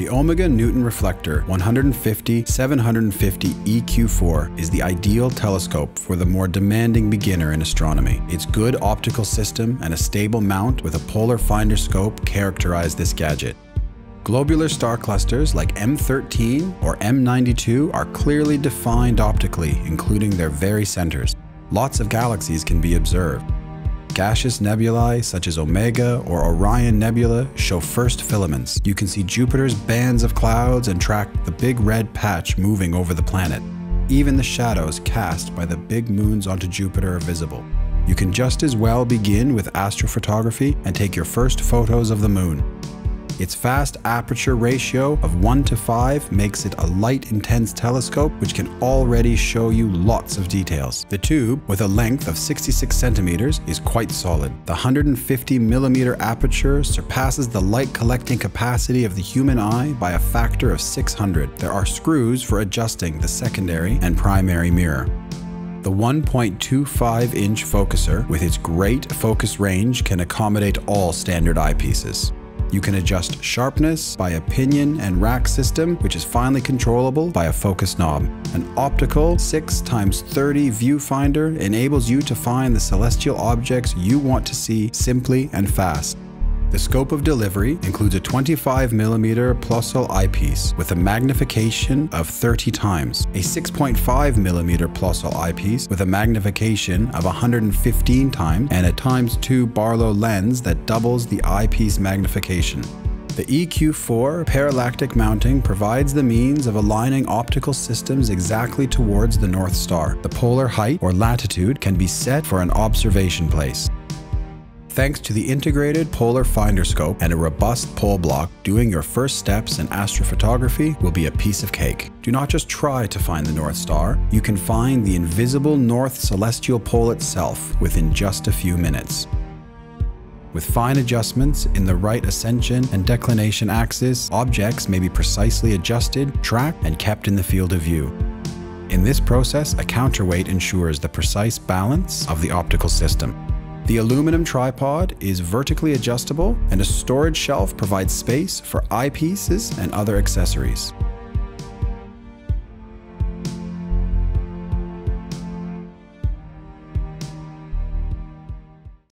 The Omegon Newton Reflector 150-750 EQ4 is the ideal telescope for the more demanding beginner in astronomy. Its good optical system and a stable mount with a polar finder scope characterize this gadget. Globular star clusters like M13 or M92 are clearly defined optically, including their very centers. Lots of galaxies can be observed. Gaseous nebulae such as Omega or Orion Nebula show first filaments. You can see Jupiter's bands of clouds and track the big red patch moving over the planet. Even the shadows cast by the big moons onto Jupiter are visible. You can just as well begin with astrophotography and take your first photos of the moon. Its fast aperture ratio of 1 to 5 makes it a light intense telescope which can already show you lots of details. The tube, with a length of 66 centimeters, is quite solid. The 150 millimeter aperture surpasses the light collecting capacity of the human eye by a factor of 600. There are screws for adjusting the secondary and primary mirror. The 1.25 inch focuser with its great focus range can accommodate all standard eyepieces. You can adjust sharpness by a pinion and rack system, which is finely controllable by a focus knob. An optical 6x30 viewfinder enables you to find the celestial objects you want to see simply and fast. The scope of delivery includes a 25mm Plössl eyepiece with a magnification of 30 times, a 6.5mm Plössl eyepiece with a magnification of 115 times, and a times 2 Barlow lens that doubles the eyepiece magnification. The EQ4 parallactic mounting provides the means of aligning optical systems exactly towards the North Star. The polar height or latitude can be set for an observation place. Thanks to the integrated polar finder scope and a robust pole block, doing your first steps in astrophotography will be a piece of cake. Do not just try to find the North Star, you can find the invisible North Celestial Pole itself within just a few minutes. With fine adjustments in the right ascension and declination axis, objects may be precisely adjusted, tracked, and kept in the field of view. In this process, a counterweight ensures the precise balance of the optical system. The aluminum tripod is vertically adjustable and a storage shelf provides space for eyepieces and other accessories.